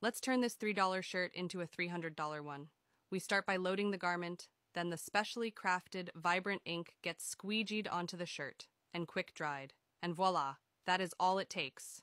Let's turn this $3 shirt into a $300 one. We start by loading the garment, then the specially crafted, vibrant ink gets squeegeed onto the shirt and quick dried. And voila, that is all it takes.